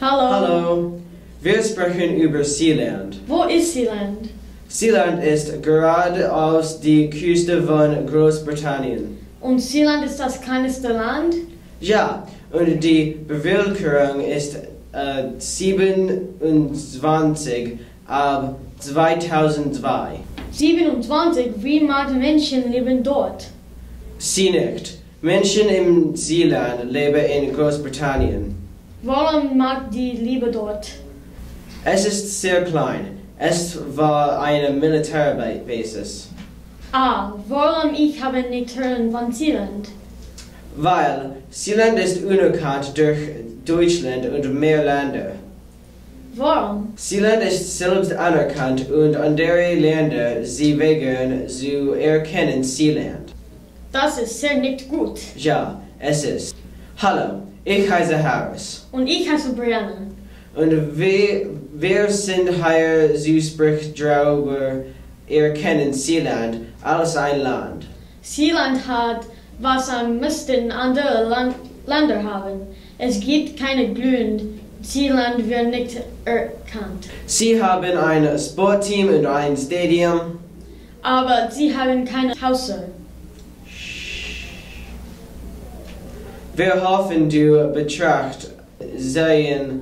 Hallo. Hallo. Wir sprechen über Sealand. Wo ist Sealand? Sealand ist geradeaus die Küste von Großbritannien. Und Sealand ist das kleinste Land? Ja, und die Bevölkerung ist äh, 27 ab 2002. 27. Wie viele Menschen leben dort? Sie nicht. Menschen im Sealand leben in Großbritannien. Warum mag die Liebe dort? Es ist sehr klein. Es war eine Militärbasis. Ah, warum ich habe nicht hören von Sealand? Weil Sealand ist unerkannt durch Deutschland und mehr Länder. Warum? Sealand ist selbst anerkannt und andere Länder sie weigern zu erkennen Sealand. Das ist sehr nicht gut. Ja, es ist. Hallo, ich heiße Harris. Und ich heiße Brianna. Und wir, wir sind hier zu sprechen darüber erkennen Sealand als ein Land. Sealand hat, was am meisten andere Land Länder haben. Es gibt keine Grund, Sealand wird nicht erkannt. Sie haben ein Sportteam und ein Stadium. Aber sie haben keine Häuser. Wir hoffen, du betracht sehen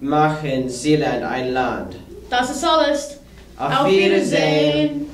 machen Sealand ein Land. Das ist alles. Auf Wiedersehen.